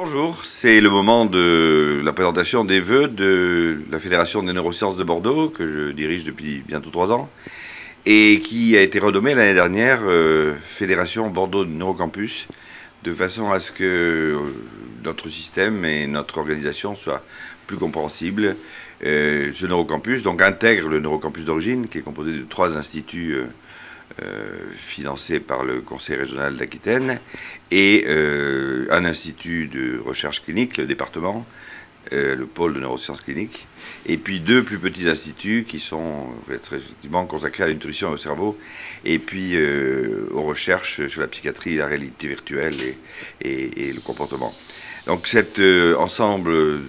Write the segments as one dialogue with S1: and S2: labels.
S1: Bonjour, c'est le moment de la présentation des vœux de la Fédération des neurosciences de Bordeaux, que je dirige depuis bientôt trois ans, et qui a été renommée l'année dernière euh, Fédération Bordeaux Neurocampus, de façon à ce que euh, notre système et notre organisation soient plus compréhensibles. Euh, ce neurocampus donc intègre le neurocampus d'origine, qui est composé de trois instituts financé par le Conseil régional d'Aquitaine, et euh, un institut de recherche clinique, le département, euh, le pôle de neurosciences cliniques, et puis deux plus petits instituts qui sont effectivement consacrés à la nutrition au cerveau, et puis aux recherches sur la psychiatrie, la réalité virtuelle et, le comportement. Donc cet ensemble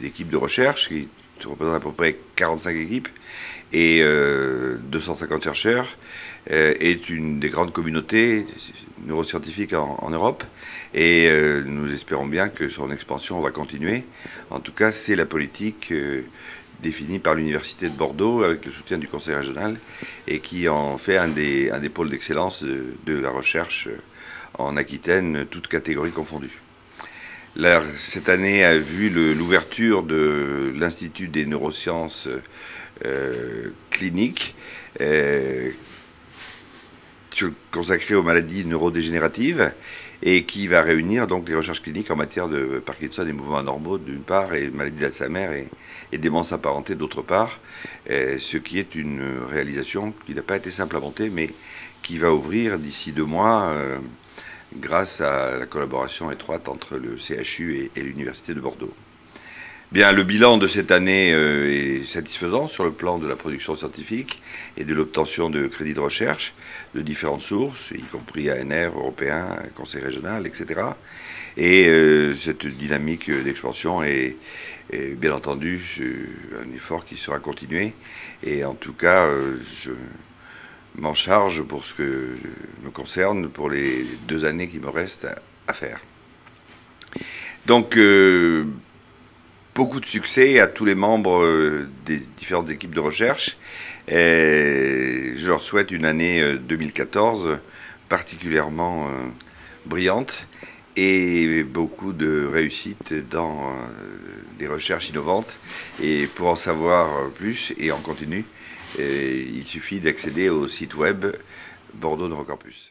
S1: d'équipes de, recherche qui représente à peu près 45 équipes et 250 chercheurs, euh, est une des grandes communautés neuroscientifiques en, Europe et euh, nous espérons bien que son expansion va continuer. En tout cas, c'est la politique euh, définie par l'Université de Bordeaux avec le soutien du Conseil régional et qui en fait un des, un des pôles d'excellence de, la recherche en Aquitaine, toutes catégories confondues. Cette année a vu l'ouverture de l'Institut des neurosciences cliniques consacré aux maladies neurodégénératives et qui va réunir donc les recherches cliniques en matière de Parkinson et mouvements normaux d'une part et maladie d'Alzheimer et, démence apparentée d'autre part, euh, ce qui est une réalisation qui n'a pas été simple à monter mais qui va ouvrir d'ici deux mois euh, grâce à la collaboration étroite entre le CHU et l'Université de Bordeaux. Bien, le bilan de cette année euh, est satisfaisant sur le plan de la production scientifique et de l'obtention de crédits de recherche de différentes sources, y compris ANR, européen, Conseil régional, etc. Et euh, cette dynamique d'expansion est, bien entendu un effort qui sera continué. Et en tout cas, euh, je m'en charge pour ce que me concerne pour les deux années qui me restent à, faire. Donc, beaucoup de succès à tous les membres euh, des différentes équipes de recherche. Je leur souhaite une année 2014 euh, particulièrement euh, brillante et beaucoup de réussite dans les recherches innovantes. Et pour en savoir plus et en continu, il suffit d'accéder au site web Bordeaux Neurocampus.